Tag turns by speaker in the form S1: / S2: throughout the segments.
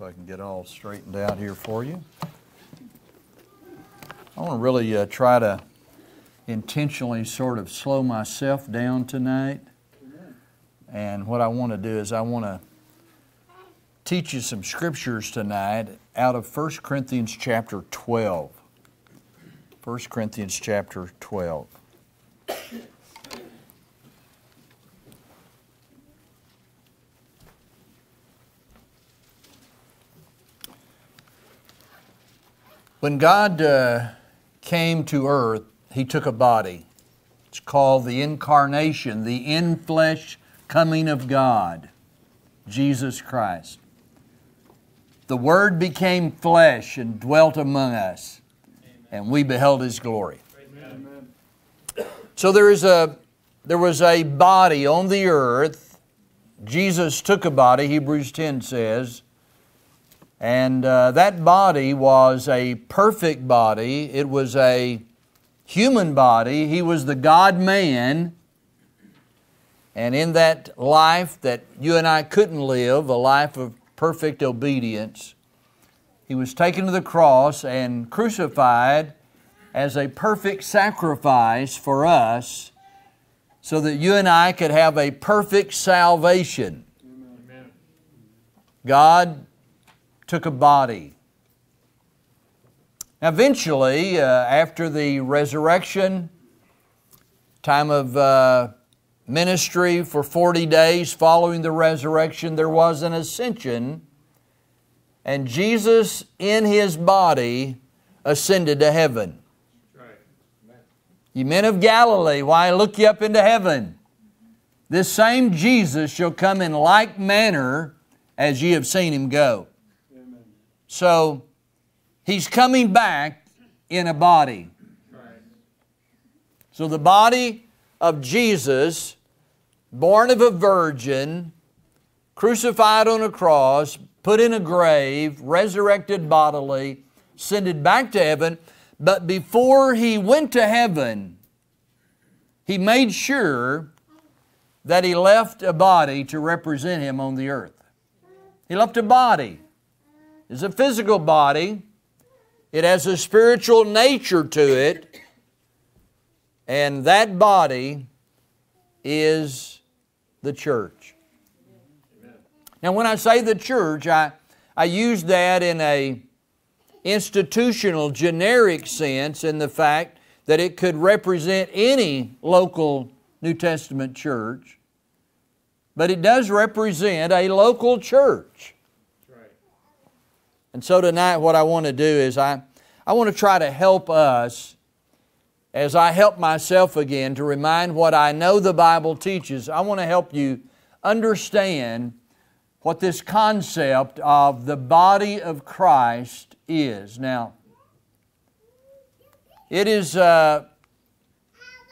S1: if I can get all straightened out here for you. I want to really uh, try to intentionally sort of slow myself down tonight. And what I want to do is I want to teach you some scriptures tonight out of 1 Corinthians chapter 12. 1 Corinthians chapter 12. When God uh, came to earth, He took a body. It's called the incarnation, the in flesh coming of God, Jesus Christ. The Word became flesh and dwelt among us, and we beheld His glory. Amen. So there is a there was a body on the earth. Jesus took a body, Hebrews 10 says, and uh, that body was a perfect body. It was a human body. He was the God man. And in that life that you and I couldn't live, a life of perfect obedience, He was taken to the cross and crucified as a perfect sacrifice for us so that you and I could have a perfect salvation. Amen. God took a body. Eventually, uh, after the resurrection, time of uh, ministry for 40 days following the resurrection, there was an ascension, and Jesus in his body ascended to heaven. Ye men of Galilee, why look ye up into heaven? This same Jesus shall come in like manner as ye have seen him go. So he's coming back in a body. So the body of Jesus, born of a virgin, crucified on a cross, put in a grave, resurrected bodily, ascended back to heaven. But before he went to heaven, he made sure that he left a body to represent him on the earth. He left a body is a physical body. It has a spiritual nature to it. And that body is the church. Now, when I say the church, I, I use that in a institutional, generic sense in the fact that it could represent any local New Testament church, but it does represent a local church. And so tonight, what I want to do is I, I want to try to help us as I help myself again to remind what I know the Bible teaches. I want to help you understand what this concept of the body of Christ is. Now, it is uh,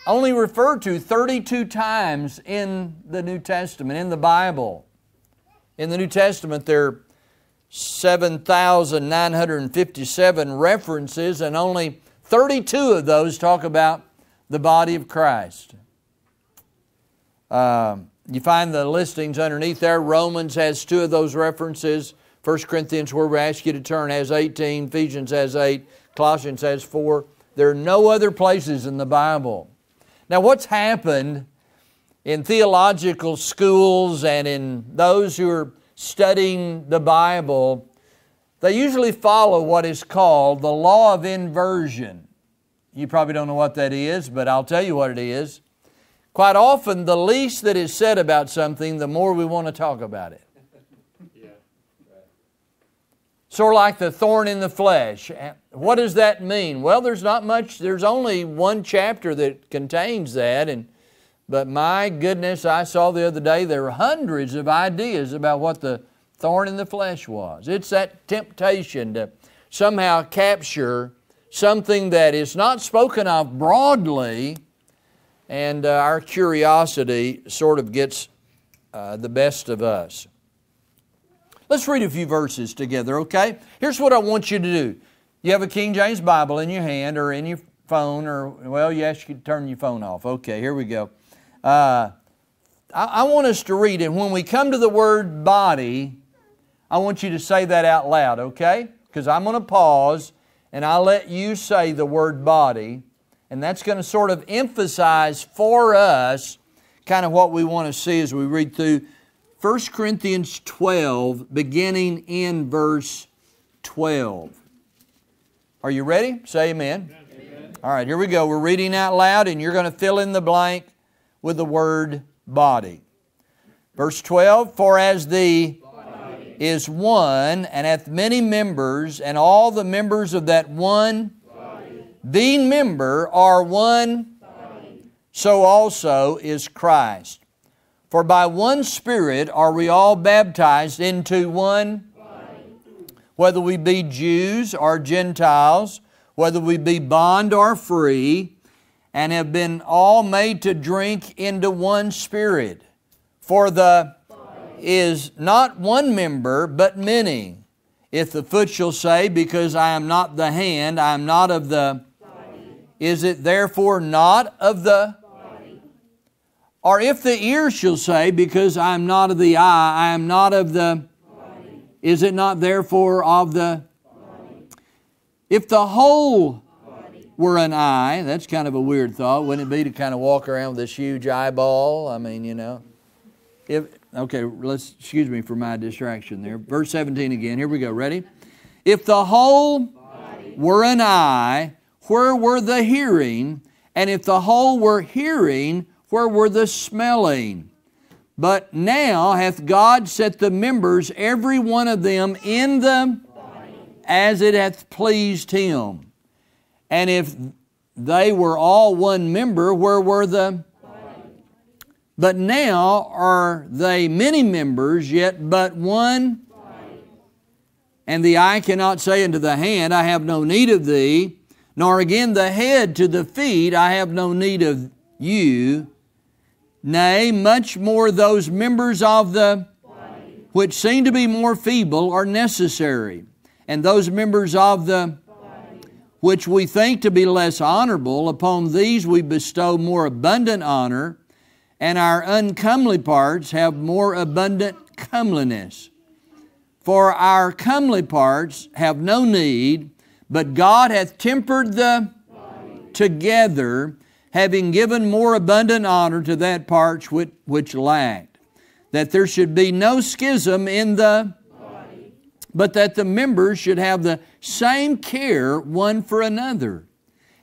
S1: only referred to 32 times in the New Testament, in the Bible. In the New Testament, there 7,957 references, and only 32 of those talk about the body of Christ. Uh, you find the listings underneath there. Romans has two of those references. 1 Corinthians, where we ask you to turn, has 18. Ephesians has 8. Colossians has 4. There are no other places in the Bible. Now, what's happened in theological schools and in those who are studying the Bible, they usually follow what is called the law of inversion. You probably don't know what that is, but I'll tell you what it is. Quite often, the least that is said about something, the more we want to talk about it. Sort of like the thorn in the flesh. What does that mean? Well, there's not much, there's only one chapter that contains that, and but my goodness, I saw the other day there were hundreds of ideas about what the thorn in the flesh was. It's that temptation to somehow capture something that is not spoken of broadly, and uh, our curiosity sort of gets uh, the best of us. Let's read a few verses together, okay? Here's what I want you to do. You have a King James Bible in your hand or in your phone, or, well, yes, you can turn your phone off. Okay, here we go. Uh, I, I want us to read it. When we come to the word body, I want you to say that out loud, okay? Because I'm going to pause and I'll let you say the word body. And that's going to sort of emphasize for us kind of what we want to see as we read through 1 Corinthians 12, beginning in verse 12. Are you ready? Say amen. amen. All right, here we go. We're reading out loud, and you're going to fill in the blank with the word body. Verse 12 For as the body. is one, and hath many members, and all the members of that one body. being member are one, body. so also is Christ. For by one Spirit are we all baptized into one whether we be Jews or Gentiles, whether we be bond or free, and have been all made to drink into one spirit. For the is not one member, but many. If the foot shall say, Because I am not the hand, I am not of the is it therefore not of the Or if the ear shall say, Because I am not of the eye, I am not of the is it not therefore of the If the whole were an eye, that's kind of a weird thought, wouldn't it be to kind of walk around with this huge eyeball? I mean, you know. If okay, let's excuse me for my distraction there. Verse 17 again. Here we go. Ready? If the whole were an eye, where were the hearing? And if the whole were hearing, where were the smelling? But now hath God set the members, every one of them, in the as it hath pleased him. And if they were all one member, where were the but now are they many members, yet but one. And the eye cannot say unto the hand, I have no need of thee, nor again the head to the feet, I have no need of you. Nay, much more those members of the which seem to be more feeble are necessary, and those members of the. Which we think to be less honorable, upon these we bestow more abundant honor, and our uncomely parts have more abundant comeliness. For our comely parts have no need, but God hath tempered the together having given more abundant honor to that part which, which lacked, that there should be no schism in the but that the members should have the same care one for another.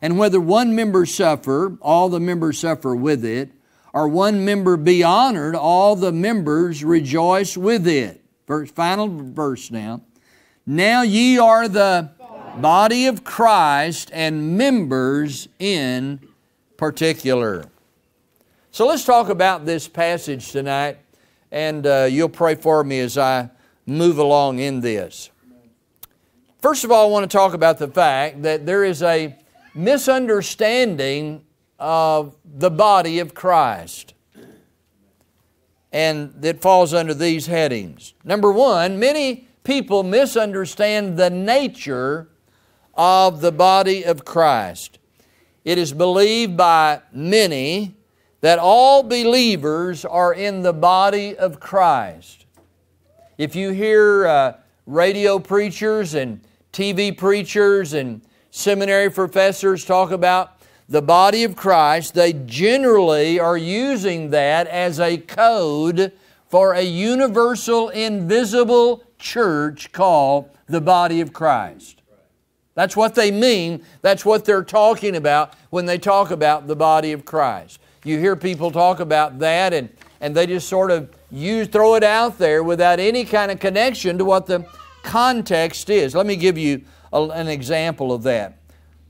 S1: And whether one member suffer, all the members suffer with it, or one member be honored, all the members rejoice with it. Verse, final verse now. Now ye are the body of Christ and members in particular. So let's talk about this passage tonight, and uh, you'll pray for me as I move along in this. First of all, I want to talk about the fact that there is a misunderstanding of the body of Christ. And it falls under these headings. Number one, many people misunderstand the nature of the body of Christ. It is believed by many that all believers are in the body of Christ. If you hear uh, radio preachers and TV preachers and seminary professors talk about the body of Christ, they generally are using that as a code for a universal, invisible church called the body of Christ. That's what they mean. That's what they're talking about when they talk about the body of Christ. You hear people talk about that and, and they just sort of use, throw it out there without any kind of connection to what the context is. Let me give you a, an example of that.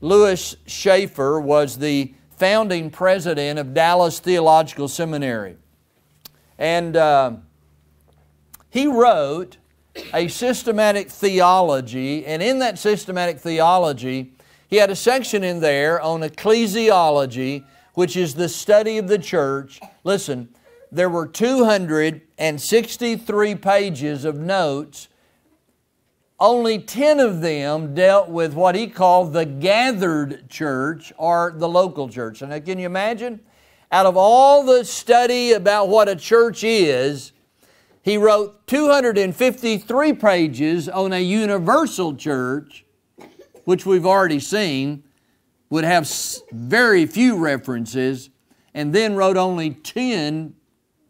S1: Lewis Chafer was the founding president of Dallas Theological Seminary. And uh, he wrote a systematic theology, and in that systematic theology, he had a section in there on ecclesiology, which is the study of the church. Listen, there were 263 pages of notes. Only 10 of them dealt with what he called the gathered church or the local church. And can you imagine? Out of all the study about what a church is, He wrote 253 pages on a universal church, which we've already seen would have very few references, and then wrote only 10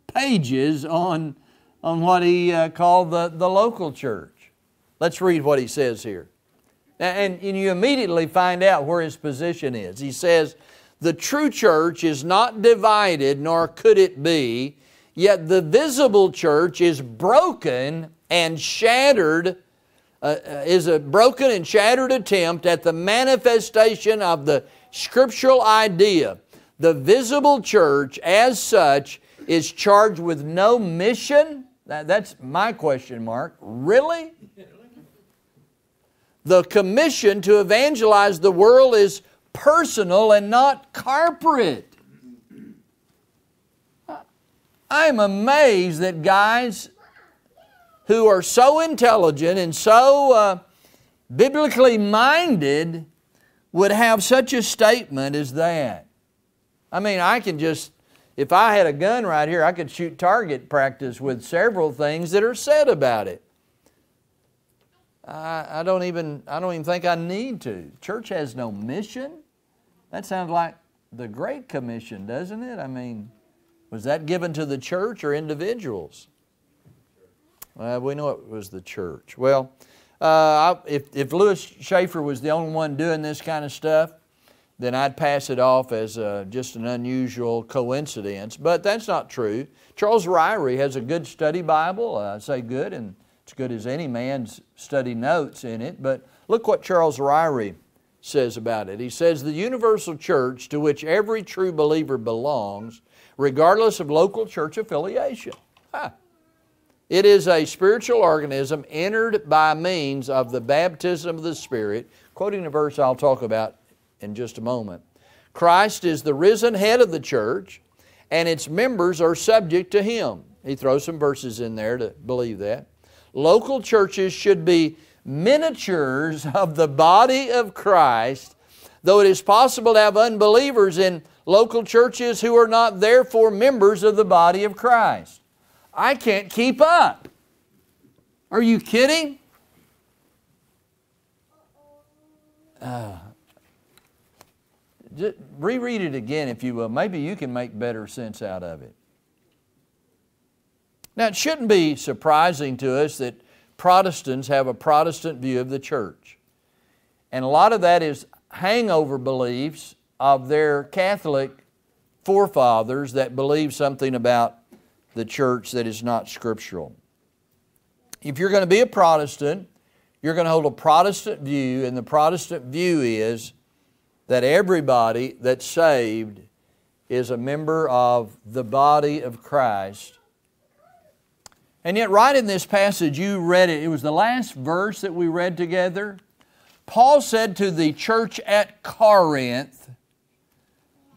S1: pages on, on what he uh, called the, the local church. Let's read what he says here. And, and you immediately find out where his position is. He says, The true church is not divided, nor could it be Yet the visible church is broken and shattered, uh, uh, is a broken and shattered attempt at the manifestation of the scriptural idea. The visible church, as such, is charged with no mission. That, that's my question mark. Really? The commission to evangelize the world is personal and not corporate. I'm amazed that guys who are so intelligent and so uh, biblically minded would have such a statement as that. I mean, I can just, if I had a gun right here, I could shoot target practice with several things that are said about it. I, I don't even, I don't even think I need to. Church has no mission. That sounds like the Great Commission, doesn't it? I mean, was that given to the church or individuals? Well, we know it was the church. Well, uh, if, if Lewis Chafer was the only one doing this kind of stuff, then I'd pass it off as uh, just an unusual coincidence. But that's not true. Charles Ryrie has a good study Bible. I say good, and it's good as any man's study notes in it. But look what Charles Ryrie says about it. He says, The universal church to which every true believer belongs regardless of local church affiliation. Huh. It is a spiritual organism entered by means of the baptism of the Spirit, quoting a verse I'll talk about in just a moment. Christ is the risen head of the church, and its members are subject to Him. He throws some verses in there to believe that. Local churches should be miniatures of the body of Christ, though it is possible to have unbelievers in local churches who are not therefore members of the body of Christ. I can't keep up. Are you kidding? Uh, reread it again if you will. Maybe you can make better sense out of it. Now, it shouldn't be surprising to us that Protestants have a Protestant view of the church. And a lot of that is hangover beliefs of their Catholic forefathers that believe something about the church that is not scriptural. If you're going to be a Protestant, you're going to hold a Protestant view, and the Protestant view is that everybody that's saved is a member of the body of Christ. And yet, right in this passage, you read it, it was the last verse that we read together. Paul said to the church at Corinth,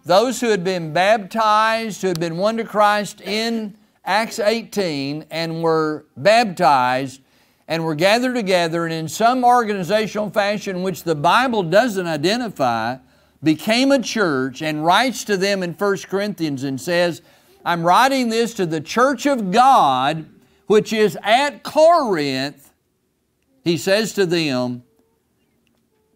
S1: those who had been baptized, who had been won to Christ in Acts 18 and were baptized and were gathered together and in some organizational fashion which the Bible doesn't identify, became a church and writes to them in 1 Corinthians and says, I'm writing this to the church of God which is at Corinth. He says to them,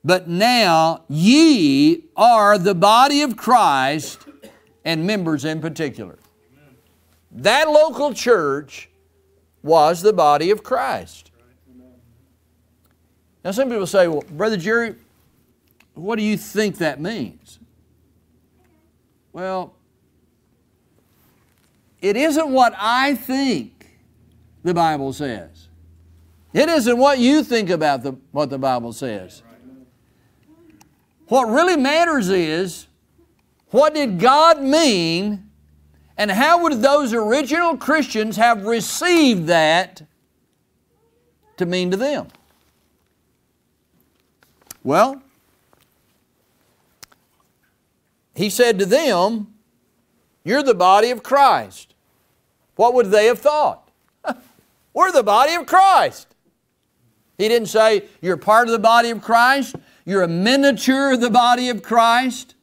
S1: but now ye are the body of Christ and members in particular. That local church was the body of Christ. Now, some people say, well, Brother Jerry, what do you think that means? Well, it isn't what I think the Bible says. It isn't what you think about the, what the Bible says. What really matters is what did God mean and how would those original Christians have received that to mean to them? Well, he said to them, You're the body of Christ. What would they have thought? We're the body of Christ. He didn't say, You're part of the body of Christ. You're a miniature of the body of Christ.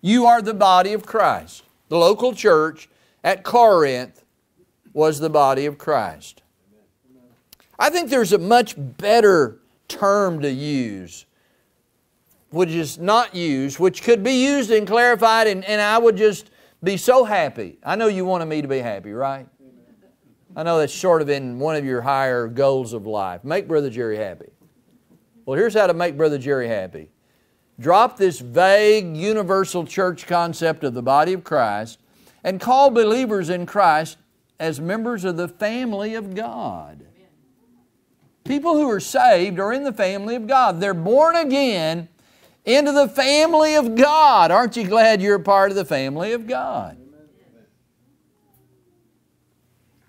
S1: You are the body of Christ. The local church at Corinth was the body of Christ. I think there's a much better term to use, which is not used, which could be used and clarified, and, and I would just be so happy. I know you wanted me to be happy, right? I know that's sort of in one of your higher goals of life. Make Brother Jerry happy. Well, here's how to make Brother Jerry happy. Drop this vague universal church concept of the body of Christ and call believers in Christ as members of the family of God. People who are saved are in the family of God. They're born again into the family of God. Aren't you glad you're a part of the family of God?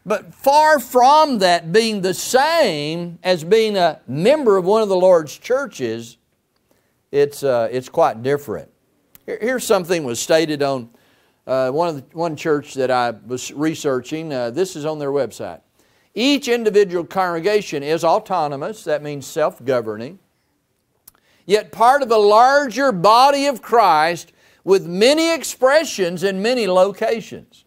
S1: But far from that being the same as being a member of one of the Lord's churches, it's, uh, it's quite different. Here, here's something was stated on uh, one, of the, one church that I was researching. Uh, this is on their website. Each individual congregation is autonomous, that means self governing, yet part of a larger body of Christ with many expressions in many locations.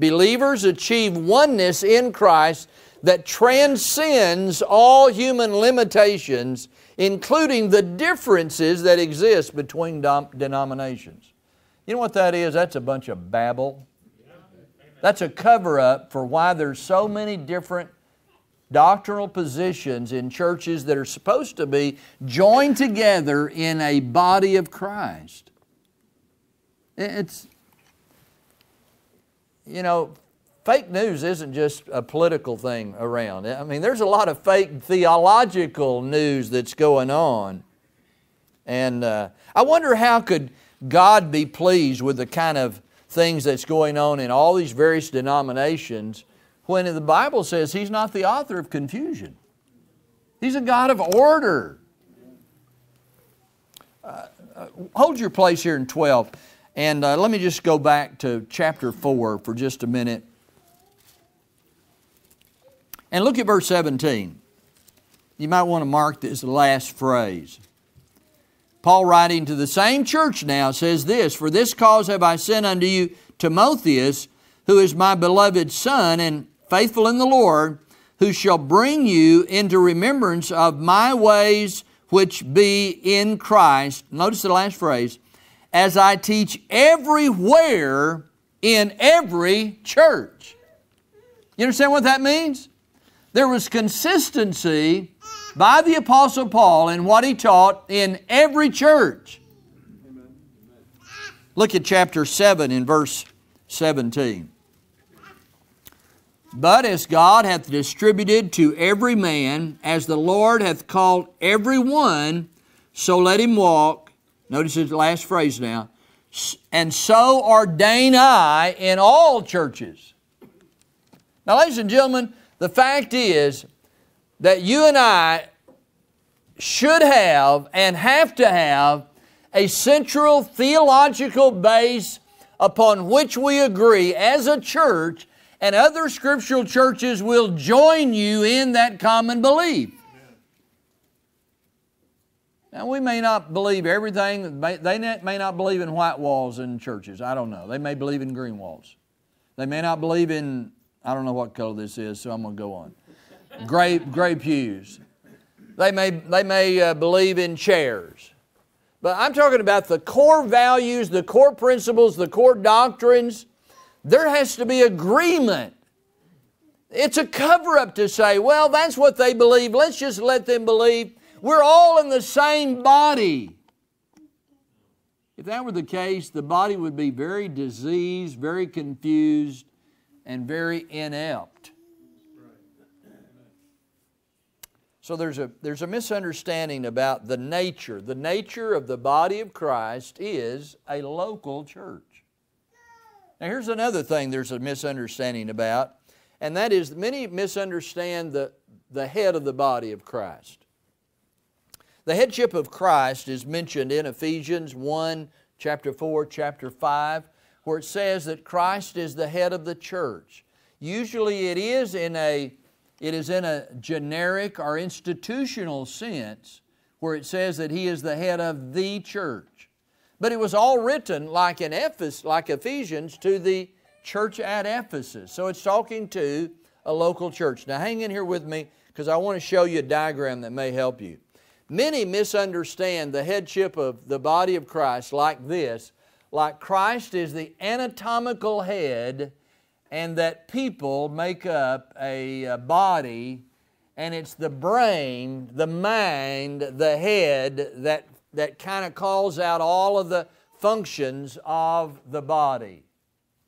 S1: Believers achieve oneness in Christ that transcends all human limitations, including the differences that exist between denominations. You know what that is? That's a bunch of babble. That's a cover up for why there's so many different doctrinal positions in churches that are supposed to be joined together in a body of Christ. It's, you know, fake news isn't just a political thing around. I mean, there's a lot of fake theological news that's going on. And uh, I wonder how could God be pleased with the kind of things that's going on in all these various denominations when the Bible says He's not the author of confusion. He's a God of order. Uh, uh, hold your place here in 12. And uh, let me just go back to chapter 4 for just a minute. And look at verse 17. You might want to mark this last phrase. Paul, writing to the same church now, says this For this cause have I sent unto you Timotheus, who is my beloved son and faithful in the Lord, who shall bring you into remembrance of my ways which be in Christ. Notice the last phrase as I teach everywhere in every church. You understand what that means? There was consistency by the Apostle Paul in what he taught in every church. Look at chapter 7 in verse 17. But as God hath distributed to every man, as the Lord hath called every one, so let him walk. Notice his last phrase now. And so ordain I in all churches. Now, ladies and gentlemen, the fact is that you and I should have and have to have a central theological base upon which we agree as a church, and other scriptural churches will join you in that common belief. Now, we may not believe everything. They may not believe in white walls in churches. I don't know. They may believe in green walls. They may not believe in, I don't know what color this is, so I'm going to go on. Gray, gray pews. They may, they may uh, believe in chairs. But I'm talking about the core values, the core principles, the core doctrines. There has to be agreement. It's a cover up to say, well, that's what they believe. Let's just let them believe. We're all in the same body. If that were the case, the body would be very diseased, very confused, and very inept. So there's a, there's a misunderstanding about the nature. The nature of the body of Christ is a local church. Now, here's another thing there's a misunderstanding about, and that is many misunderstand the, the head of the body of Christ. The headship of Christ is mentioned in Ephesians 1, chapter 4, chapter 5, where it says that Christ is the head of the church. Usually it is in a it is in a generic or institutional sense where it says that he is the head of the church. But it was all written like in Ephes, like Ephesians to the church at Ephesus. So it's talking to a local church. Now hang in here with me because I want to show you a diagram that may help you. Many misunderstand the headship of the body of Christ like this like Christ is the anatomical head and that people make up a, a body and it's the brain, the mind, the head that, that kind of calls out all of the functions of the body.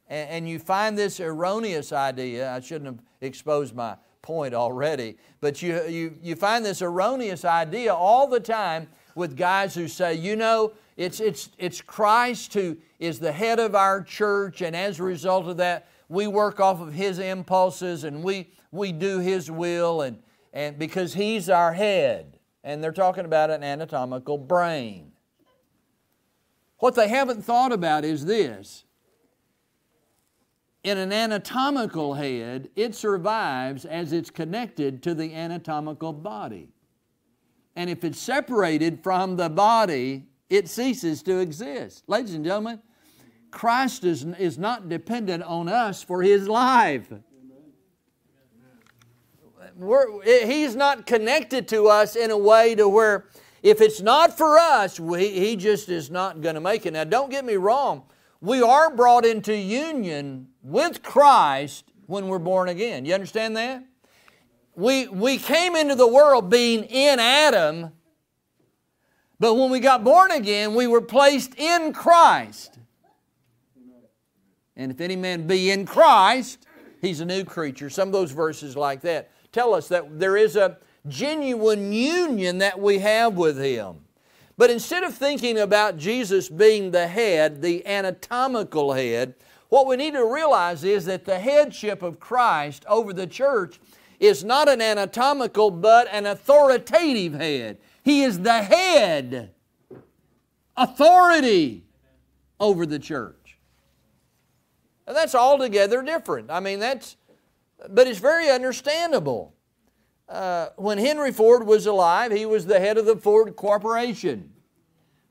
S1: And, and you find this erroneous idea, I shouldn't have exposed my point already, but you, you, you find this erroneous idea all the time with guys who say, you know, it's, it's, it's Christ who is the head of our church, and as a result of that, we work off of His impulses and we, we do His will, and, and because He's our head. And they're talking about an anatomical brain. What they haven't thought about is this in an anatomical head, it survives as it's connected to the anatomical body. And if it's separated from the body, it ceases to exist. Ladies and gentlemen, Christ is, is not dependent on us for His life. We're, he's not connected to us in a way to where if it's not for us, we, He just is not going to make it. Now, don't get me wrong. We are brought into union with Christ when we're born again. You understand that? We, we came into the world being in Adam, but when we got born again, we were placed in Christ. And if any man be in Christ, he's a new creature. Some of those verses like that tell us that there is a genuine union that we have with Him. But instead of thinking about Jesus being the head, the anatomical head, what we need to realize is that the headship of Christ over the church is not an anatomical but an authoritative head. He is the head, authority over the church. And that's altogether different. I mean, that's, but it's very understandable. Uh, when Henry Ford was alive, he was the head of the Ford Corporation.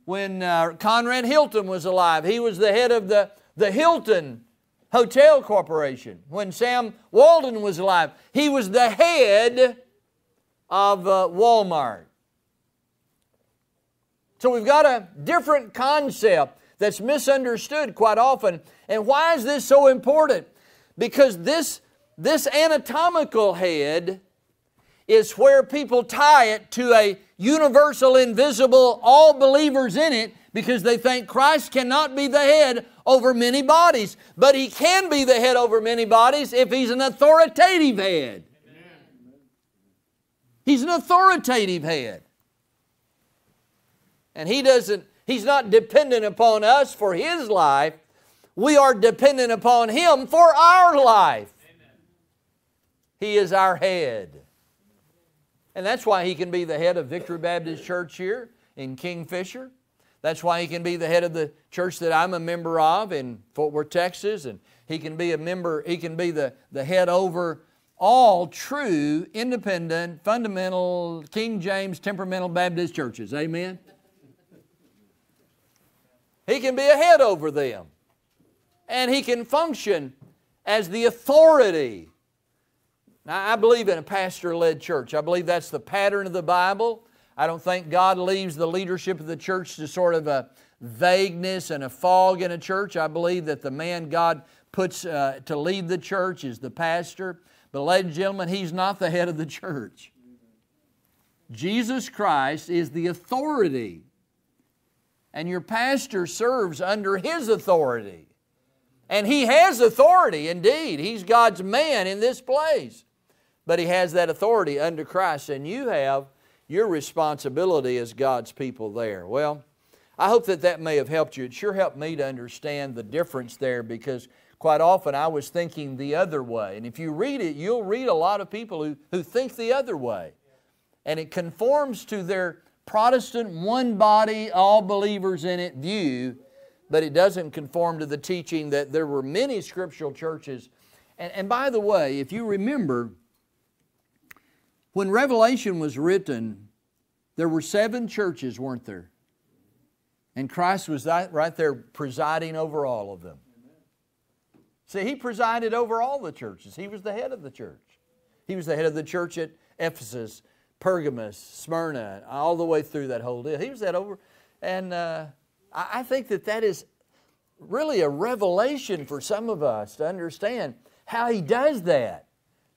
S1: When uh, Conrad Hilton was alive, he was the head of the, the Hilton Hotel Corporation. When Sam Walton was alive, he was the head of uh, Walmart. So we've got a different concept that's misunderstood quite often. And why is this so important? Because this, this anatomical head is where people tie it to a universal, invisible, all believers in it because they think Christ cannot be the head over many bodies. But He can be the head over many bodies if He's an authoritative head. He's an authoritative head. And He doesn't, He's not dependent upon us for His life. We are dependent upon Him for our life. He is our head. And that's why He can be the head of Victory Baptist Church here in Kingfisher. That's why he can be the head of the church that I'm a member of in Fort Worth, Texas, and he can be a member, he can be the, the head over all true, independent, fundamental, King James, temperamental Baptist churches. Amen? He can be a head over them. And he can function as the authority. Now, I believe in a pastor led church. I believe that's the pattern of the Bible. I don't think God leaves the leadership of the church to sort of a vagueness and a fog in a church. I believe that the man God puts uh, to lead the church is the pastor. But, ladies and gentlemen, he's not the head of the church. Jesus Christ is the authority and your pastor serves under his authority. And he has authority indeed. He's God's man in this place. But he has that authority under Christ, and you have your responsibility as God's people there. Well, I hope that that may have helped you. It sure helped me to understand the difference there because quite often I was thinking the other way. And if you read it, you'll read a lot of people who, who think the other way. And it conforms to their Protestant, one body, all believers in it view, but it doesn't conform to the teaching that there were many scriptural churches. And, and by the way, if you remember, when Revelation was written, there were seven churches, weren't there? And Christ was right there presiding over all of them. See, he presided over all the churches. He was the head of the church. He was the head of the church at Ephesus, Pergamus, Smyrna, all the way through that whole deal. He was that over. And uh, I think that that is really a revelation for some of us to understand how he does that.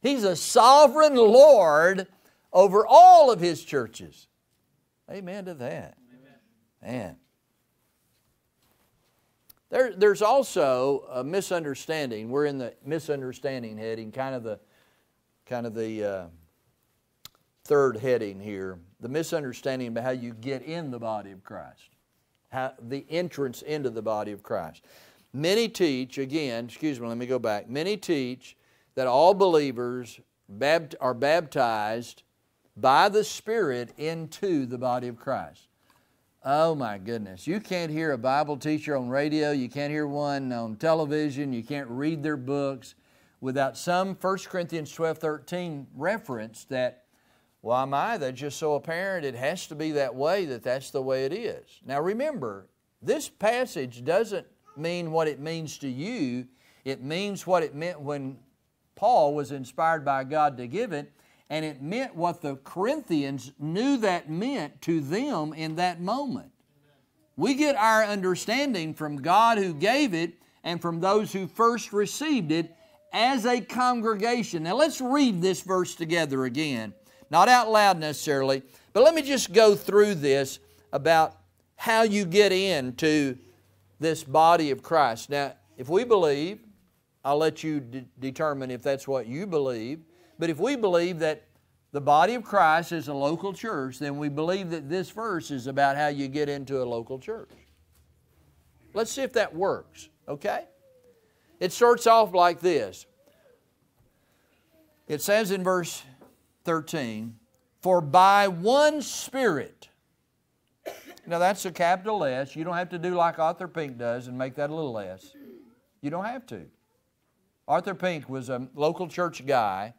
S1: He's a sovereign Lord over all of his churches. Amen to that. Amen. Man. There, there's also a misunderstanding. We're in the misunderstanding heading, kind of the, kind of the uh, third heading here. The misunderstanding about how you get in the body of Christ, how the entrance into the body of Christ. Many teach, again, excuse me, let me go back. Many teach that all believers are baptized by the Spirit into the body of Christ. Oh my goodness. You can't hear a Bible teacher on radio, you can't hear one on television, you can't read their books without some 1 Corinthians 12 13 reference that, why am I? That's just so apparent. It has to be that way, that that's the way it is. Now remember, this passage doesn't mean what it means to you, it means what it meant when Paul was inspired by God to give it and it meant what the Corinthians knew that meant to them in that moment. We get our understanding from God who gave it and from those who first received it as a congregation. Now let's read this verse together again. Not out loud necessarily, but let me just go through this about how you get into this body of Christ. Now, if we believe, I'll let you de- determine if that's what you believe. But if we believe that the body of Christ is a local church, then we believe that this verse is about how you get into a local church. Let's see if that works, okay? It starts off like this. It says in verse 13, For by one Spirit, now that's a capital S. You don't have to do like Arthur Pink does and make that a little s. You don't have to. Arthur Pink was a local church guy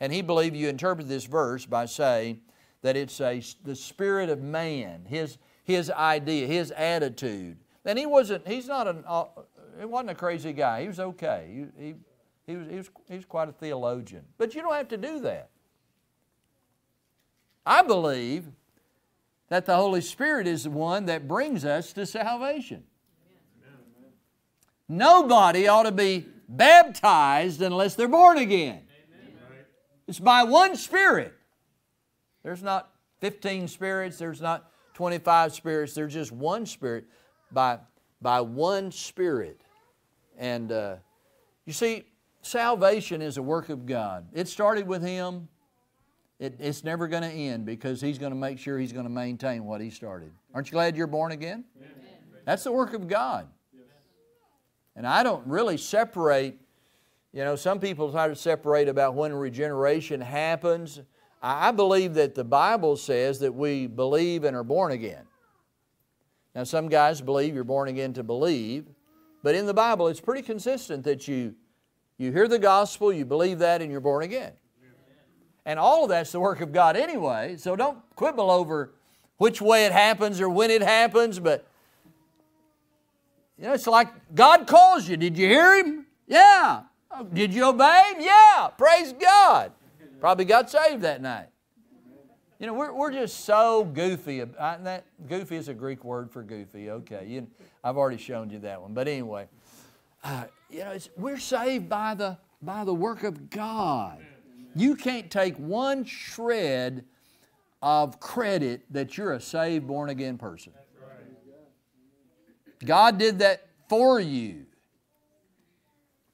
S1: and he believed you interpret this verse by saying that it's a, the spirit of man, his, his idea, his attitude. And he wasn't, he's not an, uh, he wasn't a crazy guy. He was okay. He, he, he, was, he, was, he was quite a theologian. But you don't have to do that. I believe that the Holy Spirit is the one that brings us to salvation. Nobody ought to be baptized unless they're born again. It's by one Spirit. There's not 15 spirits, there's not 25 spirits, there's just one Spirit by, by one Spirit. And uh, you see, salvation is a work of God. It started with Him, it, it's never going to end because He's going to make sure He's going to maintain what He started. Aren't you glad you're born again? Amen. That's the work of God. And I don't really separate you know, some people try to separate about when regeneration happens. I believe that the Bible says that we believe and are born again. Now, some guys believe you're born again to believe, but in the Bible it's pretty consistent that you, you hear the gospel, you believe that, and you're born again. And all of that's the work of God anyway, so don't quibble over which way it happens or when it happens, but you know, it's like God calls you. Did you hear Him? Yeah. Did you obey him? Yeah, praise God. Probably got saved that night. You know, we're, we're just so goofy. That goofy is a Greek word for goofy. Okay, you, I've already shown you that one. But anyway, uh, you know, we're saved by the by the work of God. You can't take one shred of credit that you're a saved, born again person. God did that for you.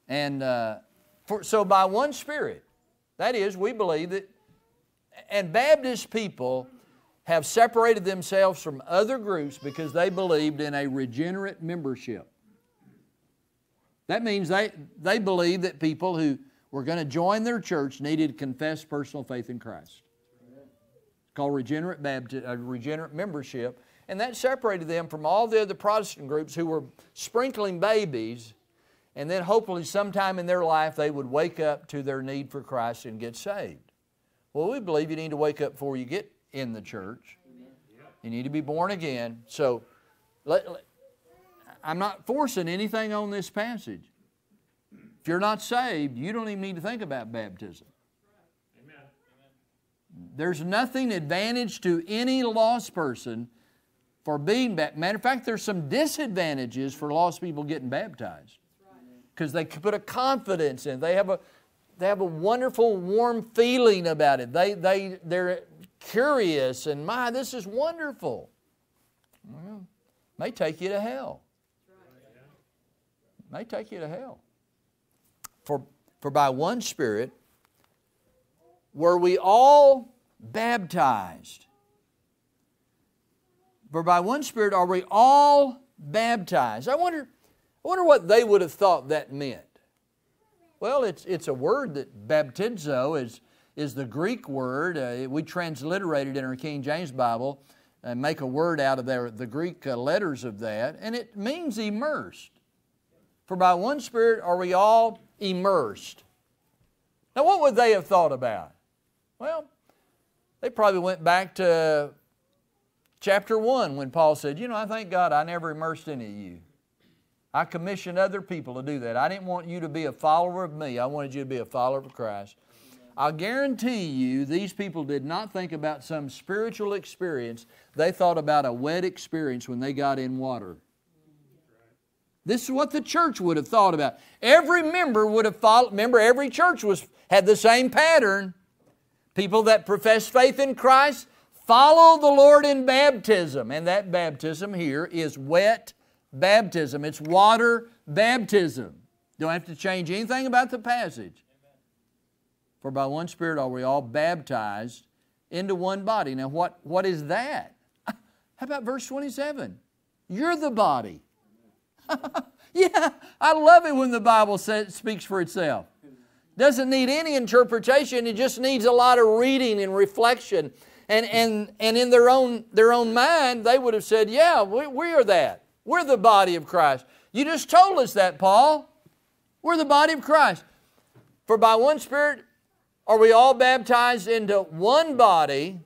S1: And uh, for, so, by one Spirit, that is, we believe that, and Baptist people have separated themselves from other groups because they believed in a regenerate membership. That means they, they believe that people who were going to join their church needed to confess personal faith in Christ. It's called regenerate, baptism, uh, regenerate membership. And that separated them from all the other Protestant groups who were sprinkling babies and then hopefully sometime in their life they would wake up to their need for Christ and get saved. Well, we believe you need to wake up before you get in the church. You need to be born again. So, let, let, I'm not forcing anything on this passage. If you're not saved, you don't even need to think about baptism. Amen. There's nothing advantage to any lost person for being baptized. Matter of fact, there's some disadvantages for lost people getting baptized because they put a confidence in. They have a they have a wonderful, warm feeling about it. They they they're curious and my this is wonderful. Well, may take you to hell. May take you to hell. For, for by one Spirit were we all baptized. For by one Spirit are we all baptized. I wonder, I wonder what they would have thought that meant. Well, it's, it's a word that baptizo is, is the Greek word. Uh, we transliterate it in our King James Bible and make a word out of their, the Greek uh, letters of that, and it means immersed. For by one Spirit are we all immersed. Now, what would they have thought about? Well, they probably went back to chapter 1 when Paul said, You know, I thank God I never immersed any of you. I commissioned other people to do that. I didn't want you to be a follower of me, I wanted you to be a follower of Christ. I'll guarantee you these people did not think about some spiritual experience. They thought about a wet experience when they got in water. This is what the church would have thought about. Every member would have followed. Remember, every church was had the same pattern. People that profess faith in Christ follow the Lord in baptism, and that baptism here is wet baptism. It's water baptism. Don't have to change anything about the passage. For by one Spirit are we all baptized into one body. Now, what, what is that? How about verse 27? You're the body. yeah, I love it when the Bible says, speaks for itself. Doesn't need any interpretation, it just needs a lot of reading and reflection. And, and, and in their own, their own mind, they would have said, Yeah, we, we are that. We're the body of Christ. You just told us that, Paul. We're the body of Christ. For by one Spirit are we all baptized into one body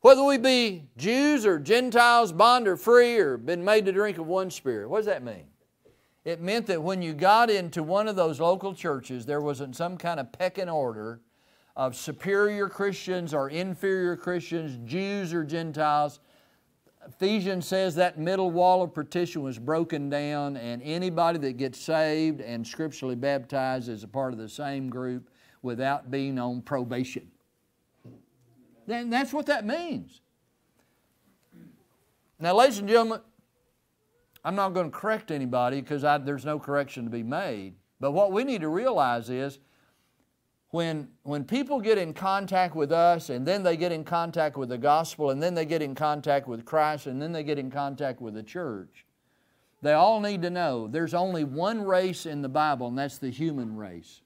S1: whether we be Jews or Gentiles, bond or free, or been made to drink of one spirit. What does that mean? It meant that when you got into one of those local churches, there wasn't some kind of pecking order of superior Christians or inferior Christians, Jews or Gentiles. Ephesians says that middle wall of partition was broken down, and anybody that gets saved and scripturally baptized is a part of the same group without being on probation. Then that's what that means. Now, ladies and gentlemen, I'm not going to correct anybody because there's no correction to be made. But what we need to realize is when, when people get in contact with us and then they get in contact with the gospel and then they get in contact with Christ and then they get in contact with the church, they all need to know there's only one race in the Bible and that's the human race.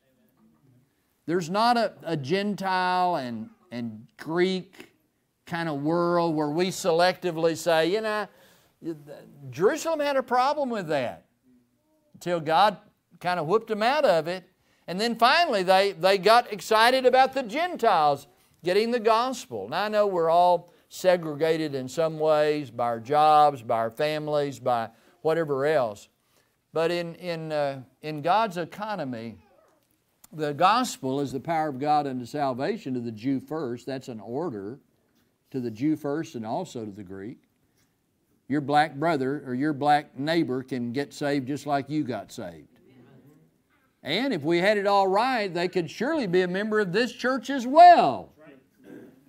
S1: There's not a, a Gentile and and Greek kind of world where we selectively say, you know, Jerusalem had a problem with that until God kind of whooped them out of it. And then finally, they, they got excited about the Gentiles getting the gospel. Now, I know we're all segregated in some ways by our jobs, by our families, by whatever else. But in, in, uh, in God's economy, the gospel is the power of God unto salvation to the Jew first. That's an order to the Jew first and also to the Greek. Your black brother or your black neighbor can get saved just like you got saved. And if we had it all right, they could surely be a member of this church as well.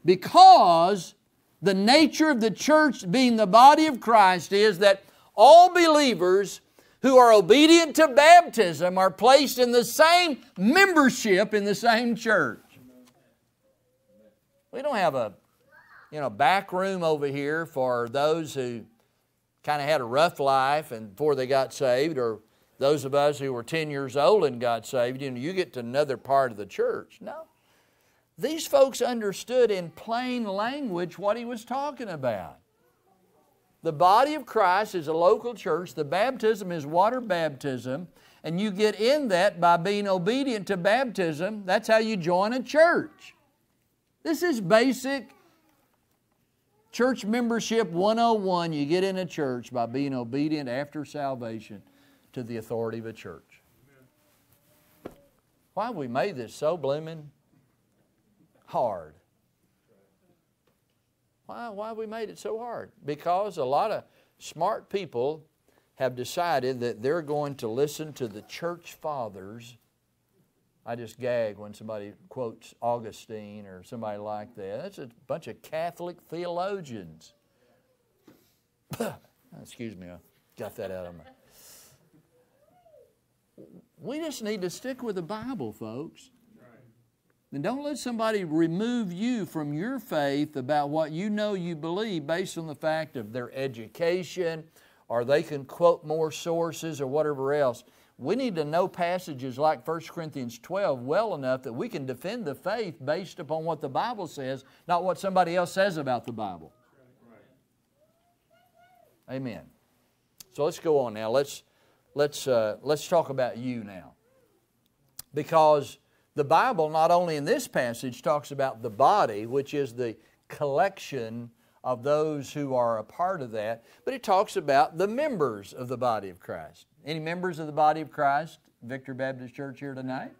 S1: Because the nature of the church being the body of Christ is that all believers who are obedient to baptism are placed in the same membership in the same church. We don't have a you know back room over here for those who kind of had a rough life and before they got saved or those of us who were 10 years old and got saved, you know, you get to another part of the church. No. These folks understood in plain language what he was talking about. The body of Christ is a local church. The baptism is water baptism. And you get in that by being obedient to baptism. That's how you join a church. This is basic church membership 101. You get in a church by being obedient after salvation to the authority of a church. Why have we made this so blooming hard? Why, why have we made it so hard? Because a lot of smart people have decided that they're going to listen to the church fathers. I just gag when somebody quotes Augustine or somebody like that. That's a bunch of Catholic theologians. Excuse me, I got that out of my. We just need to stick with the Bible, folks. And don't let somebody remove you from your faith about what you know you believe based on the fact of their education or they can quote more sources or whatever else. We need to know passages like 1 Corinthians 12 well enough that we can defend the faith based upon what the Bible says, not what somebody else says about the Bible. Amen. So let's go on now. Let's, let's, uh, let's talk about you now. Because the Bible, not only in this passage, talks about the body, which is the collection of those who are a part of that, but it talks about the members of the body of Christ. Any members of the body of Christ, Victory Baptist Church here tonight?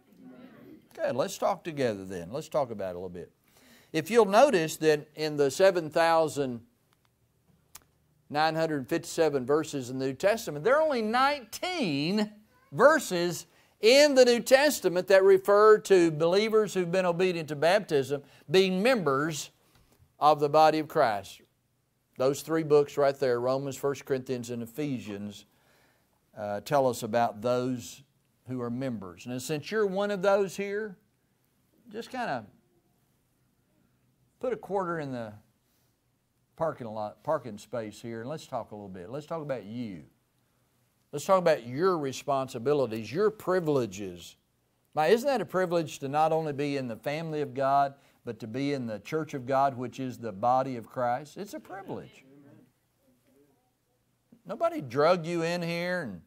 S1: Good, let's talk together then. Let's talk about it a little bit. If you'll notice that in the 7,957 verses in the New Testament, there are only 19 verses in the New Testament that refer to believers who've been obedient to baptism being members of the body of Christ. Those three books right there, Romans, 1 Corinthians, and Ephesians, uh, tell us about those who are members. And since you're one of those here, just kind of put a quarter in the parking lot, parking space here, and let's talk a little bit. Let's talk about you. Let's talk about your responsibilities, your privileges. Now, isn't that a privilege to not only be in the family of God, but to be in the church of God, which is the body of Christ? It's a privilege. Nobody drug you in here and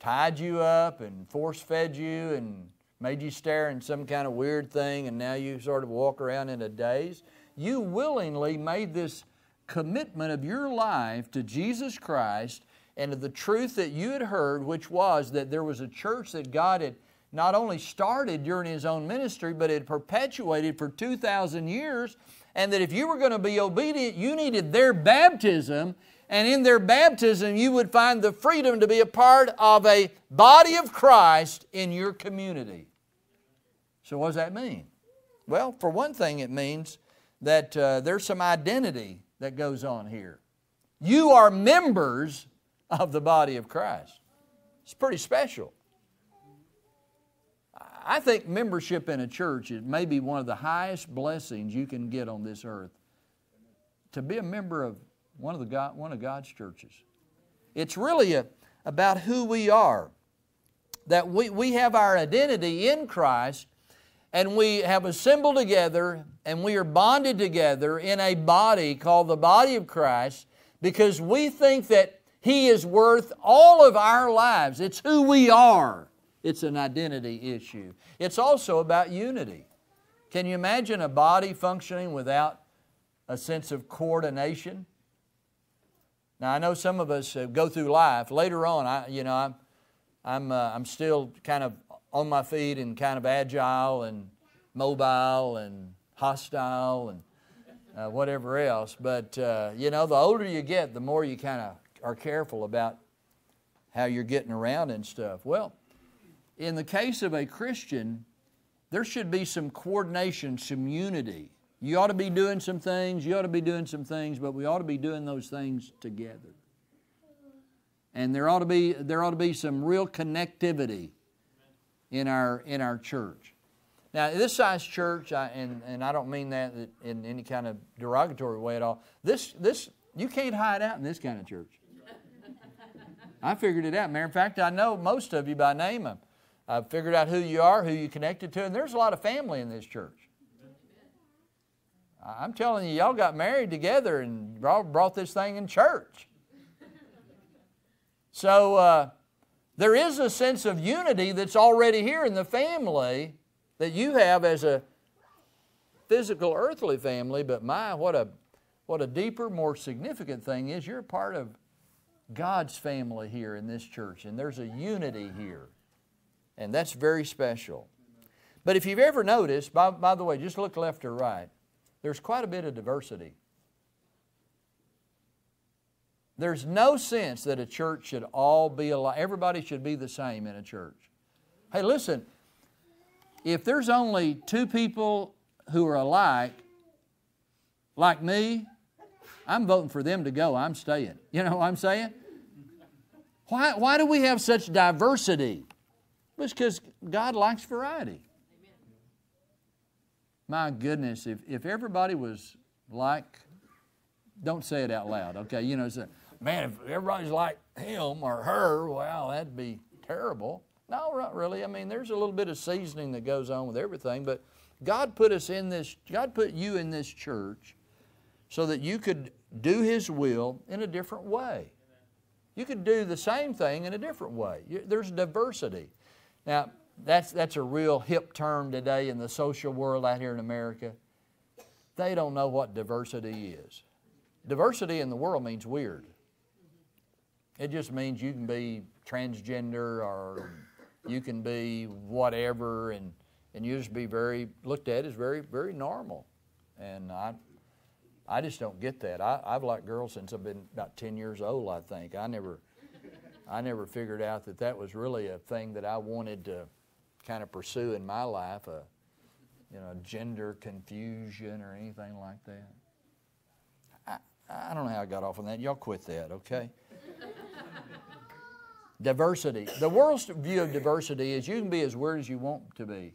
S1: tied you up and force fed you and made you stare in some kind of weird thing and now you sort of walk around in a daze. You willingly made this commitment of your life to Jesus Christ and to the truth that you had heard, which was that there was a church that God had not only started during His own ministry, but had perpetuated for 2,000 years, and that if you were going to be obedient, you needed their baptism, and in their baptism, you would find the freedom to be a part of a body of Christ in your community. So, what does that mean? Well, for one thing, it means that uh, there's some identity that goes on here. You are members of the body of Christ. It's pretty special. I think membership in a church is maybe one of the highest blessings you can get on this earth. To be a member of one of, the God, one of God's churches. It's really a, about who we are. That we, we have our identity in Christ and we have assembled together and we are bonded together in a body called the body of Christ because we think that he is worth all of our lives. It's who we are. It's an identity issue. It's also about unity. Can you imagine a body functioning without a sense of coordination? Now, I know some of us go through life. Later on, I, you know, I'm, I'm, uh, I'm still kind of on my feet and kind of agile and mobile and hostile and uh, whatever else. But, uh, you know, the older you get, the more you kind of are careful about how you're getting around and stuff. Well, in the case of a Christian, there should be some coordination, some unity. You ought to be doing some things, you ought to be doing some things, but we ought to be doing those things together. And there ought to be, there ought to be some real connectivity in our, in our church. Now, this size church, I, and, and I don't mean that in any kind of derogatory way at all, this, this, you can't hide out in this kind of church. I figured it out. Matter of fact, I know most of you by name. I've figured out who you are, who you connected to, and there's a lot of family in this church. I'm telling you, y'all got married together and brought this thing in church. So uh, there is a sense of unity that's already here in the family that you have as a physical earthly family, but my, what a, what a deeper, more significant thing is you're part of God's family here in this church, and there's a unity here. And that's very special. But if you've ever noticed, by, by the way, just look left or right, there's quite a bit of diversity. There's no sense that a church should all be alike. Everybody should be the same in a church. Hey, listen, if there's only two people who are alike, like me, I'm voting for them to go. I'm staying. You know what I'm saying? Why, why do we have such diversity? It's because God likes variety. My goodness, if, if everybody was like, don't say it out loud, okay? You know, say, man, if everybody's like him or her, well, that'd be terrible. No, not really. I mean, there's a little bit of seasoning that goes on with everything, but God put us in this, God put you in this church so that you could do His will in a different way. You could do the same thing in a different way. There's diversity. Now, that's, that's a real hip term today in the social world out here in America. They don't know what diversity is. Diversity in the world means weird. It just means you can be transgender or you can be whatever and, and you just be very looked at as very, very normal. And I, I just don't get that. I, I've liked girls since I've been about 10 years old, I think. I never, I never figured out that that was really a thing that I wanted to kind of pursue in my life, a you know, gender confusion or anything like that. I, I don't know how I got off on that. Y'all quit that, okay? Diversity. The world's view of diversity is you can be as weird as you want to be.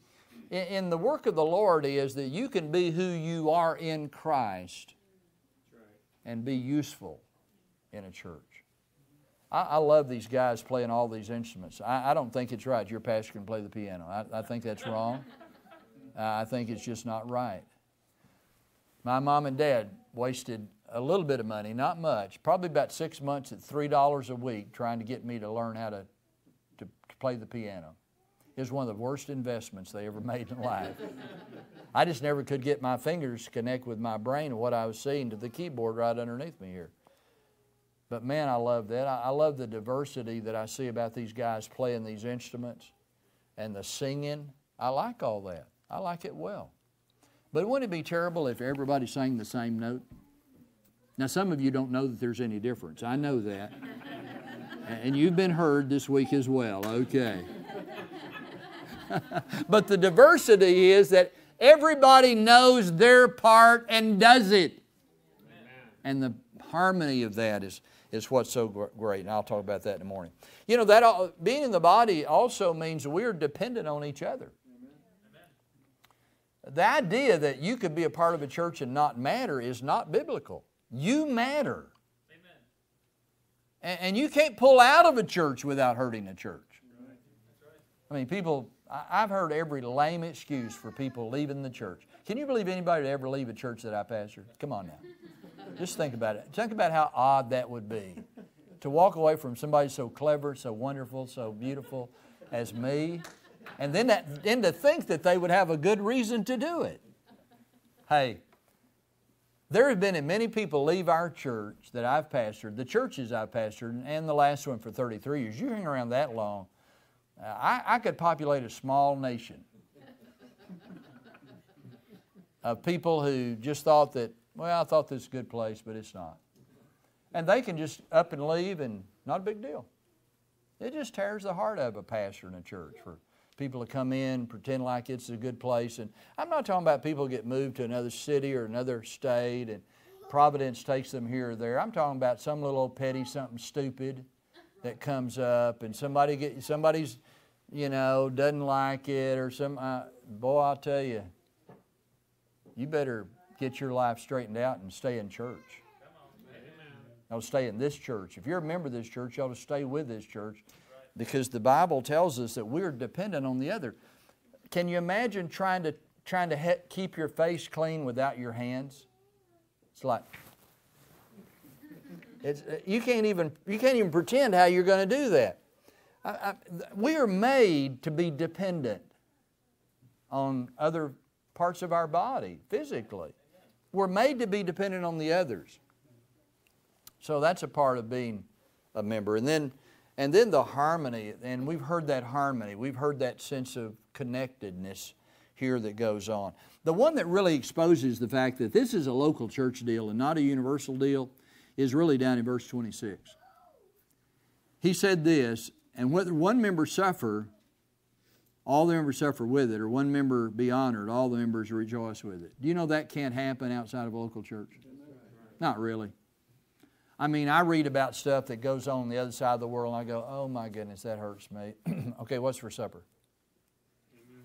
S1: In, in the work of the Lord is that you can be who you are in Christ and be useful in a church. I, I love these guys playing all these instruments. I, I, don't think it's right your pastor can play the piano. I, I think that's wrong. I think it's just not right. My mom and dad wasted a little bit of money, not much, probably about six months at $3 a week trying to get me to learn how to, to, to play the piano. It was one of the worst investments they ever made in life. I just never could get my fingers to connect with my brain and what I was seeing to the keyboard right underneath me here. But man, I love that. I, love the diversity that I see about these guys playing these instruments and the singing. I like all that. I like it well. But wouldn't it be terrible if everybody sang the same note? Now, some of you don't know that there's any difference. I know that. and you've been heard this week as well. Okay. but the diversity is that everybody knows their part and does it. And the harmony of that is, is what's so great. And I'll talk about that in the morning. You know, that all, being in the body also means we're dependent on each other. The idea that you could be a part of a church and not matter is not biblical. You matter. Amen. And, and you can't pull out of a church without hurting a church. Right. I mean, people, I've heard every lame excuse for people leaving the church. Can you believe anybody would ever leave a church that I pastor? Come on now. Just think about it. Think about how odd that would be to walk away from somebody so clever, so wonderful, so beautiful as me, and then, that, then to think that they would have a good reason to do it. Hey, there have been many people leave our church that I've pastored, the churches I've pastored, and the last one for 33 years. You hang around that long, uh, I, I could populate a small nation of people who just thought that, well, I thought this is a good place, but it's not. And they can just up and leave and not a big deal. It just tears the heart out of a pastor in a church for people to come in, pretend like it's a good place. And I'm not talking about people get moved to another city or another state and Providence takes them here or there. I'm talking about some little old petty something stupid that comes up and somebody get somebody's you know doesn't like it or some uh, boy I'll tell you you better get your life straightened out and stay in church. I'll stay in this church. If you're a member of this church, you ought to stay with this church because the Bible tells us that we're dependent on the other. Can you imagine trying to trying to he- keep your face clean without your hands? It's like it's, uh, you can't even you can't even pretend how you're going to do that. I, I, we are made to be dependent on other parts of our body physically. We're made to be dependent on the others. So that's a part of being a member. And then and then the harmony, and we've heard that harmony, we've heard that sense of connectedness. here that goes on. The one that really exposes the fact that this is a local church deal and not a universal deal is really down in verse 26. He said this, and whether one member suffer, all the members suffer with it, or one member be honored, all the members rejoice with it. Do you know that can't happen outside of a local church? Not really. I mean, I read about stuff that goes on, the other side of the world, and I go, oh my goodness, that hurts me. okay, what's for supper?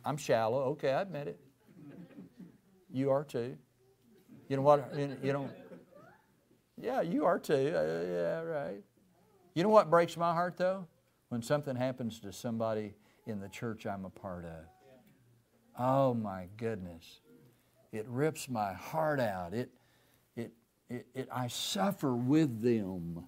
S1: I'm shallow. Okay, I admit it. You are too. You know what? You don't. Yeah, you are too. Uh, yeah, right. You know what breaks my heart though? When something happens to somebody in the church I'm a part of. Oh my goodness. It rips my heart out. It, it, it, I suffer with them.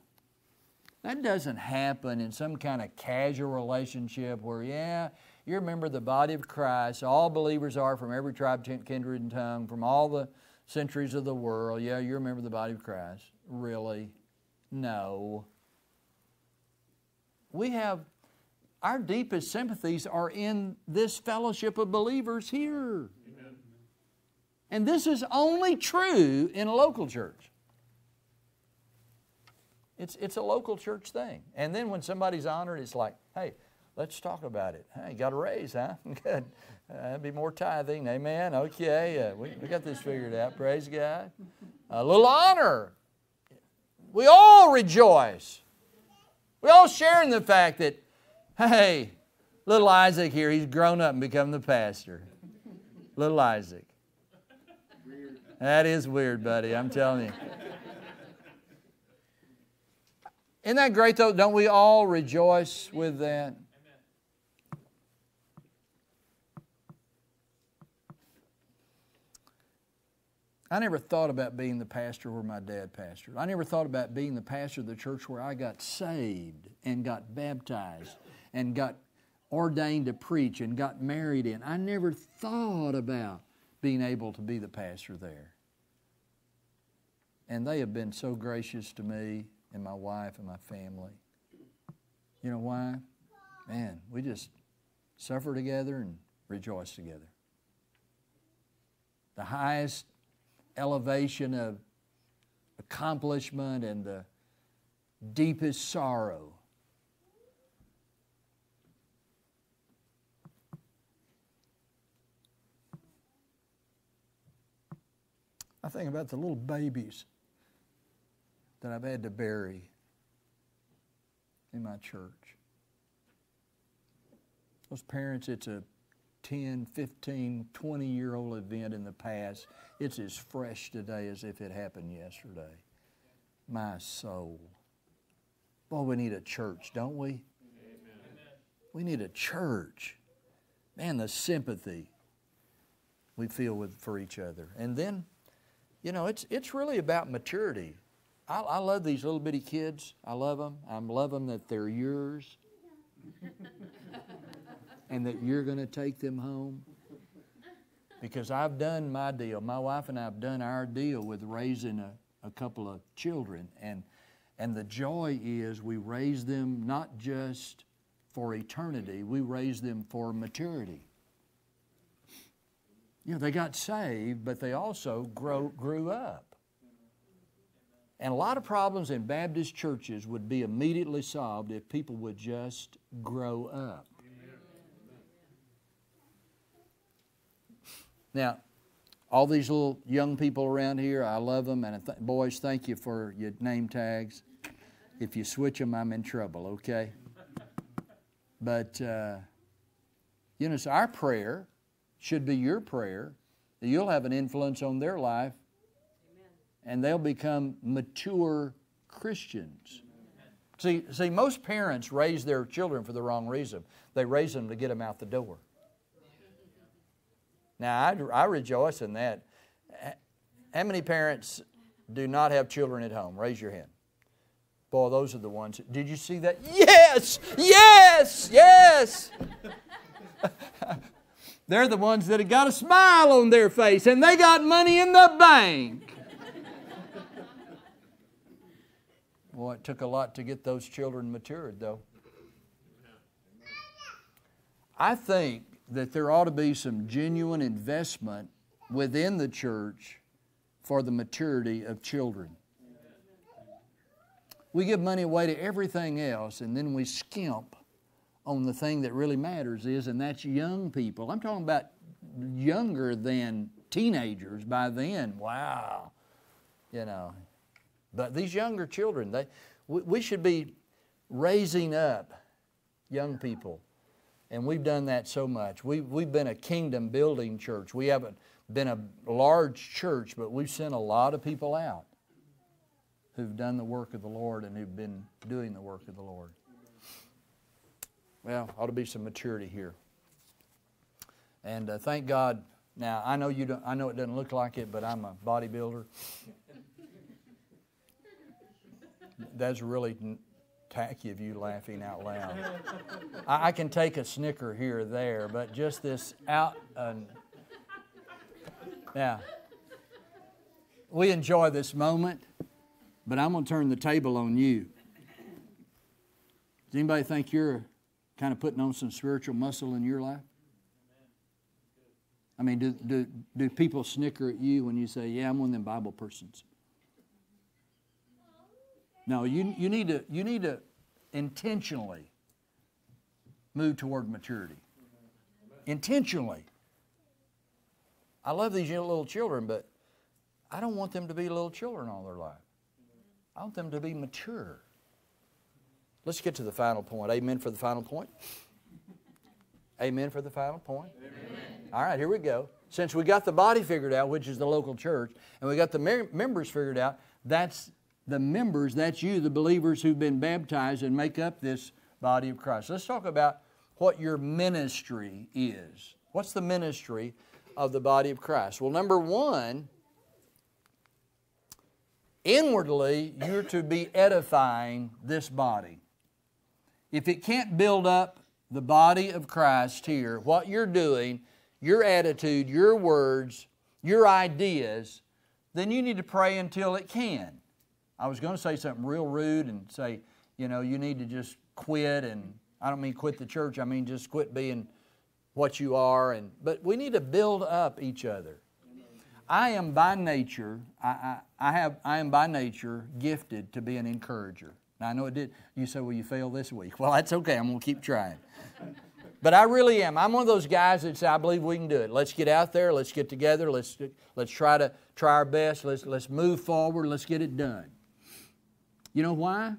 S1: That doesn't happen in some kind of casual relationship where, yeah, you remember the body of Christ. All believers are from every tribe, kindred, and tongue, from all the centuries of the world. Yeah, you remember the body of Christ. Really? No. We have our deepest sympathies are in this fellowship of believers here. Amen. And this is only true in a local church. It's, it's a local church thing. And then when somebody's honored, it's like, hey, let's talk about it. Hey, got a raise, huh? Good. Uh, be more tithing. Amen. Okay. Uh, we, we got this figured out. Praise God. A little honor. We all rejoice. We all share in the fact that Hey, little Isaac here, he's grown up and become the pastor. Little Isaac. That is weird, buddy, I'm telling you. Isn't that great, though? Don't we all rejoice with that? I never thought about being the pastor where my dad pastored. I never thought about being the pastor of the church where I got saved and got baptized and got ordained to preach and got married in. I never thought about being able to be the pastor there. And they have been so gracious to me and my wife and my family. You know why? Man, we just suffer together and rejoice together. The highest elevation of accomplishment and the deepest sorrow I think about the little babies that I've had to bury in my church. Those parents, it's a 10, 15, 20 year old event in the past. It's as fresh today as if it happened yesterday. My soul. Boy, we need a church, don't we? Amen. We need a church. Man, the sympathy we feel with, for each other. And then you know, it's, it's really about maturity. I, I love these little bitty kids. I love them. I love them that they're yours and that you're going to take them home. Because I've done my deal. My wife and I have done our deal with raising a, a couple of children. And, and the joy is we raise them not just for eternity, we raise them for maturity. You know, they got saved, but they also grow, grew up. And a lot of problems in Baptist churches would be immediately solved if people would just grow up. Now, all these little young people around here, I love them. And th- boys, thank you for your name tags. If you switch them, I'm in trouble, okay? But, uh, you know, it's our prayer should be your prayer that you'll have an influence on their life Amen. And they'll become mature Christians. See, see, most parents raise their children for the wrong reason. They raise them to get them out the door. Now, I, I rejoice in that. How many parents do not have children at home? Raise your hand. Boy, those are the ones. Did you see that? Yes! Yes! Yes! They're the ones that have got a smile on their face and they got money in the bank. Boy, it took a lot to get those children matured, though. I think that there ought to be some genuine investment within the church for the maturity of children. We give money away to everything else and then we skimp on the thing that really matters is and that's young people. I'm talking about younger than teenagers by then. Wow. You know. But these younger children, they we should be raising up young people. And we've done that so much. We, we've been a kingdom building church. We haven't been a large church, but we've sent a lot of people out who've done the work of the Lord and who've been doing the work of the Lord. Well, ought to be some maturity here. And uh, thank God. Now I know you don't. I know it doesn't look like it, but I'm a bodybuilder. That's really tacky of you laughing out loud. I, I, can take a snicker here or there, but just this out. Uh, yeah. We enjoy this moment, but I'm going to turn the table on you. Does anybody think you're kind of putting on some spiritual muscle in your life? I mean, do, do, do people snicker at you when you say, Yeah, I'm one of them Bible persons? No, you, you, need to, you need to intentionally move toward maturity. Intentionally. I love these little children, but I don't want them to be little children all their life. I want them to be mature. Let's get to the final point. Amen for the final point. Amen for the final point. Amen. All right, here we go. Since we got the body figured out, which is the local church, and we got the members figured out, that's the members, that's you, the believers who've been baptized and make up this body of Christ. Let's talk about what your ministry is. What's the ministry of the body of Christ? Well, number one, inwardly, you're to be edifying this body. If it can't build up the body of Christ here, what you're doing, your attitude, your words, your ideas, then you need to pray until it can. I was going to say something real rude and say, you know, you need to just quit and I don't mean quit the church, I mean just quit being what you are and but we need to build up each other. I am by nature, I, I, I have I am by nature gifted to be an encourager. Now I know it did you say, Well you failed this week. Well that's okay, I'm gonna keep trying. But I really am. I'm one of those guys that say, I believe we can do it. Let's get out there, let's get together, let's let's try to try our best, let's let's move forward, let's get it done. You know why?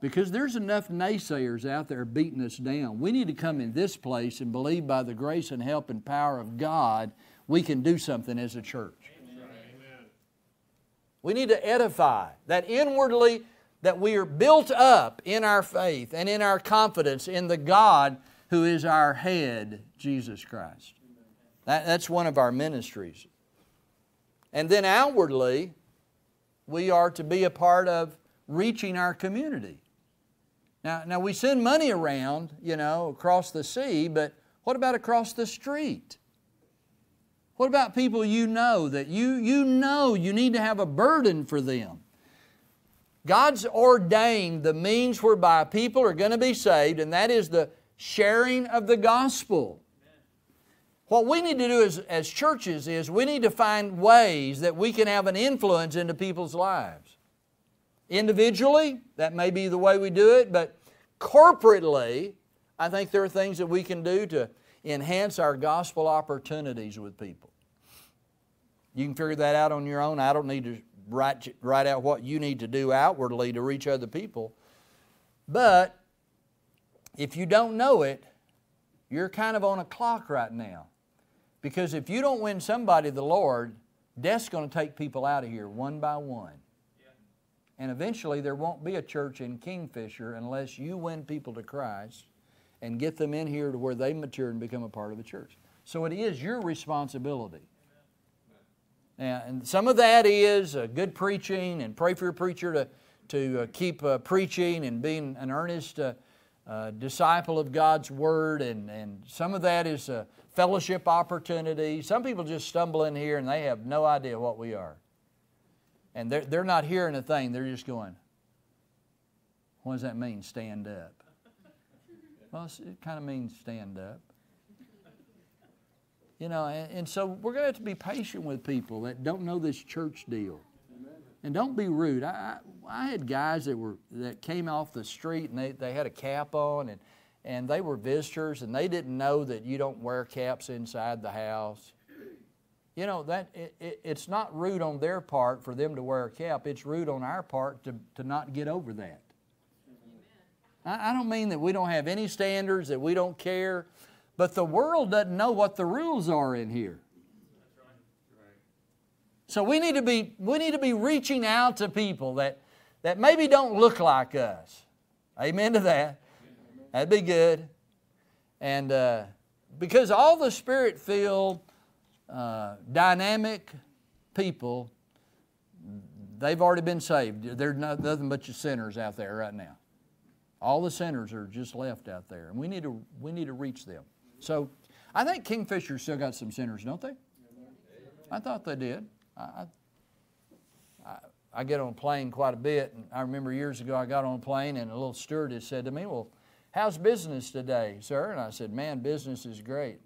S1: Because there's enough naysayers out there beating us down. We need to come in this place and believe by the grace and help and power of God we can do something as a church. Amen. We need to edify that inwardly that we are built up in our faith and in our confidence in the God who is our head, Jesus Christ. That, that's one of our ministries. And then outwardly, we are to be a part of reaching our community. Now, now we send money around, you know, across the sea, but what about across the street? What about people you know that you, you know you need to have a burden for them? God's ordained the means whereby people are going to be saved, and that is the sharing of the gospel. What we need to do as, as churches is we need to find ways that we can have an influence into people's lives. Individually, that may be the way we do it, but corporately, I think there are things that we can do to enhance our gospel opportunities with people. You can figure that out on your own. I don't need to write, write out what you need to do outwardly to reach other people. But if you don't know it, you're kind of on a clock right now. Because if you don't win somebody the Lord, death's going to take people out of here one by one. And eventually, there won't be a church in Kingfisher unless you win people to Christ and get them in here to where they mature and become a part of the church. So it is your responsibility. Now, and some of that is uh, good preaching and pray for your preacher to, to uh, keep uh, preaching and being an earnest uh, uh, disciple of God's Word. And, and some of that is a fellowship opportunity. Some people just stumble in here and they have no idea what we are. And they're, they're not hearing a thing, they're just going, What does that mean, stand up? Well, it kind of means stand up. You know, and, and so we're going to have to be patient with people that don't know this church deal. And don't be rude. I, I, I had guys that were that came off the street and they, they had a cap on and, and they were visitors and they didn't know that you don't wear caps inside the house. You know, that it, it, it's not rude on their part for them to wear a cap. It's rude on our part to, to not get over that. I, don't mean that we don't have any standards, that we don't care, but the world doesn't know what the rules are in here. So we need to be, we need to be reaching out to people that, that maybe don't look like us. Amen to that. That'd be good. And uh, because all the spirit filled, uh, dynamic people, they've already been saved. There's nothing but sinners out there right now. All the sinners are just left out there, and we need to we need to reach them. So, I think Kingfisher still got some sinners, don't they? I thought they did. I, I, I get on a plane quite a bit, and I remember years ago I got on a plane, and a little stewardess said to me, "Well, how's business today, sir?" And I said, "Man, business is great."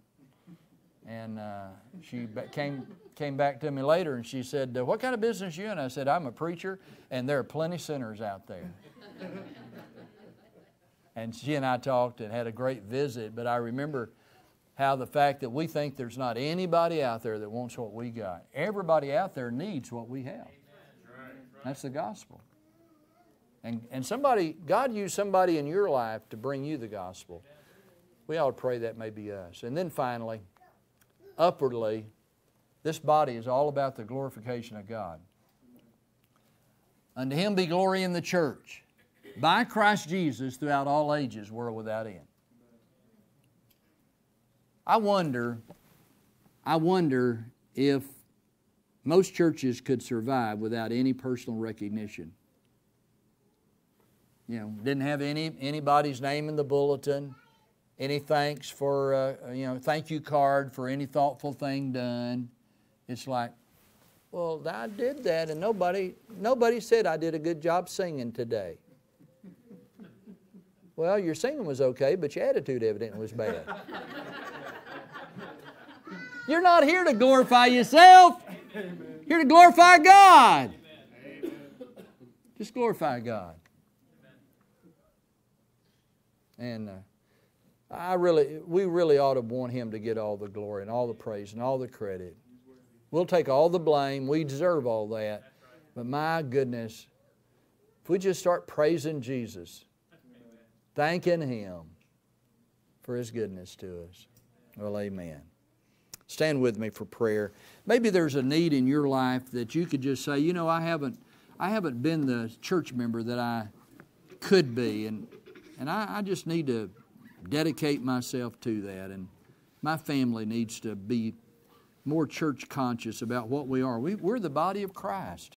S1: And uh, she came came back to me later, and she said, "What kind of business you in?" I said, "I'm a preacher, and there are plenty sinners out there." and she and I talked and had a great visit. But I remember how the fact that we think there's not anybody out there that wants what we got. Everybody out there needs what we have. That's the gospel. And, and somebody, God used somebody in your life to bring you the gospel. We ought to pray that may be us. And then finally, upwardly, this body is all about the glorification of God. Unto Him be glory in the church by Christ Jesus throughout all ages, world without end. I wonder, I wonder if most churches could survive without any personal recognition. You know, didn't have any anybody's name in the bulletin, any thanks for uh, you know thank you card for any thoughtful thing done. It's like, well, I did that, and nobody nobody said I did a good job singing today. Well, your singing was okay, but your attitude evidently was bad. You're not here to glorify yourself. Amen. Here to glorify God. Amen. Just glorify God. And uh, I really, we really ought to want Him to get all the glory and all the praise and all the credit. We'll take all the blame. We deserve all that. But my goodness, if we just start praising Jesus, thanking Him for His goodness to us. Well, amen. Stand with me for prayer. Maybe there's a need in your life that you could just say, you know, I haven't, I haven't been the church member that I could be, and and I, I just need to dedicate myself to that, and my family needs to be more church conscious about what we are. We, we're the body of Christ.